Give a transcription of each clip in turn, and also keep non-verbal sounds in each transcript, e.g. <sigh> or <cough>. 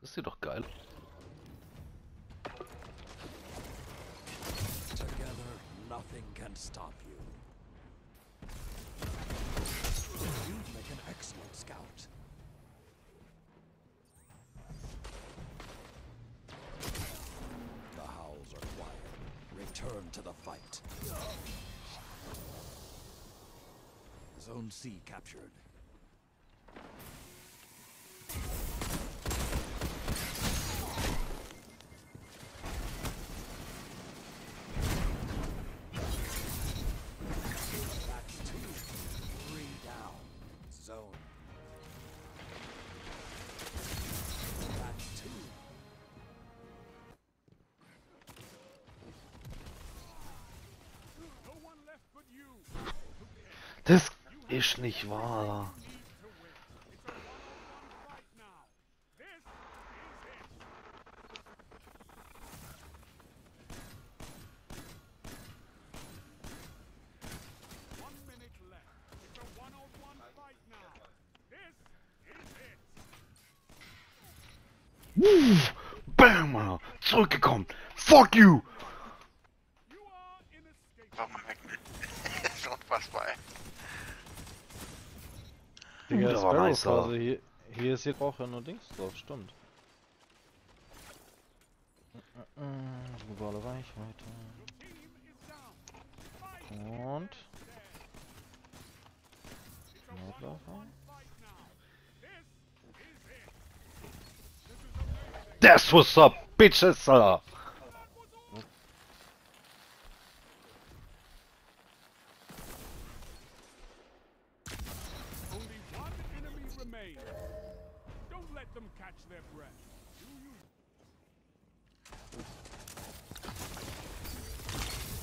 Das sieht doch geil. Together, nothing can stop you. You make an excellent scout. The howls are quiet. Return to the fight. Zone C captured. Das ist nicht wahr. Woo! Bam! Zurückgekommen! Fuck you! War mal weg. <laughs> unfassbar, ey. Digga, Das war nice, aber- hier, hier ist jetzt auch ja nur Dings drauf, stimmt. Globale Reichweite. Und. Notläufer. That's what's up, bitches! Alter. Enemy remains. Don't let them catch their breath.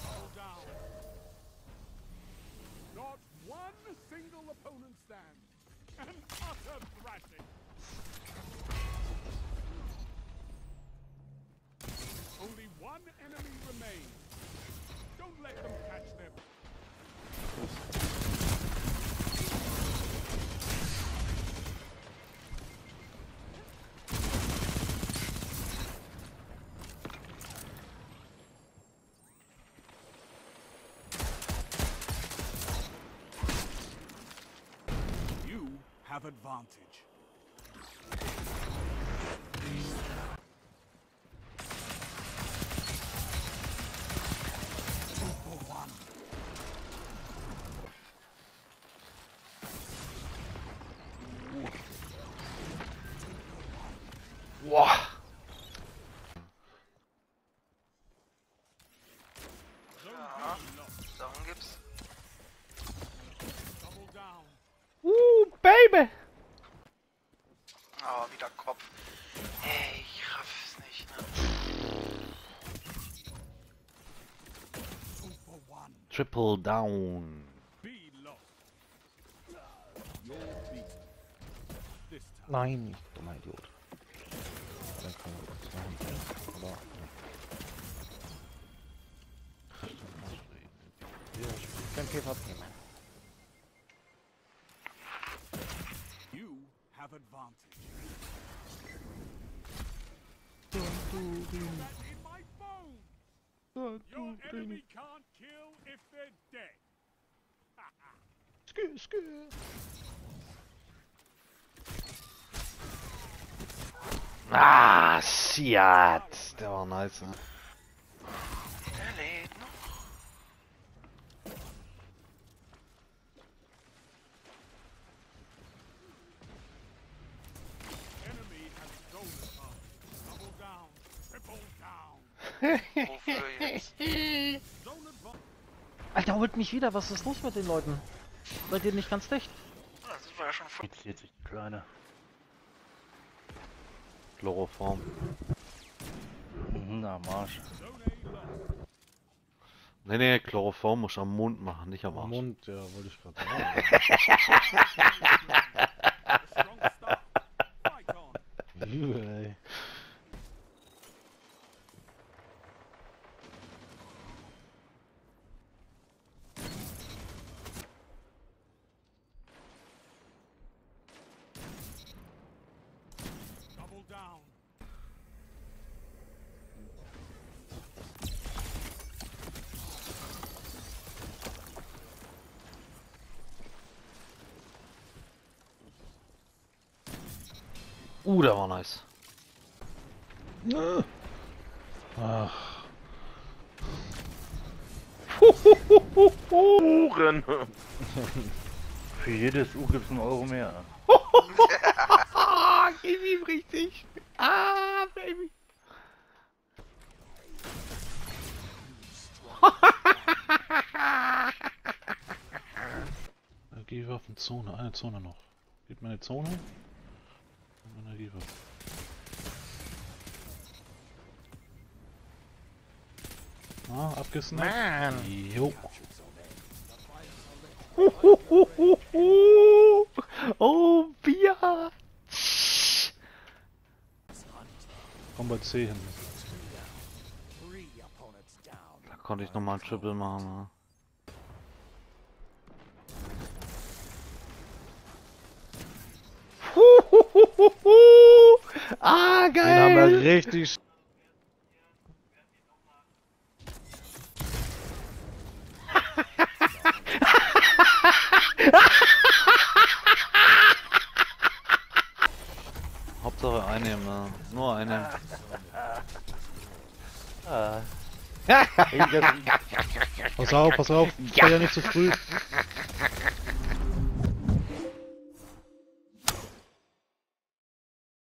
Fall down. Not one single opponent stands. An utter thrashing. Only one enemy remains. Don't let them catch their have advantage. Wow. Zone gibt's. Triple down. Nein, dummer Idiot. Oh Dann können wir das machen. Aber, PvP, Mann. You have advantage. Don't do it. Don't do it. Your enemy can't kill if they're dead. scoot, scoot. Ah, shit. Det var nice. Down. Triple. <laughs> Alter, holt mich wieder. Was ist los mit den Leuten? Seid ihr nicht ganz dicht? Das war ja schon voll. Jetzt sich kleine. Chloroform. Na, Marsch. Nee, nee, Chloroform muss am Mund machen, nicht am Am Arsch. Mund, ja, wollte ich gerade sagen. <laughs> Uh, der war nice. Ach, Uhren. Für jedes U gibt's einen Euro mehr. Gib ihm richtig. Ah, Baby. Energiewaffenzone, eine Zone noch. Gib mir eine Zone. Und Energiewaffe. Ah, abgesnackt. Jo. Oh, Bier. Komm bei C hin. Da konnte ich nochmal ein Triple machen. Ne? Ah, Den haben wir geil! richtig. <laughs> Hauptsache einnehmen, ne? Nur einnehmen. Das, <laughs> Pass auf, pass auf. Feuer nicht zu früh.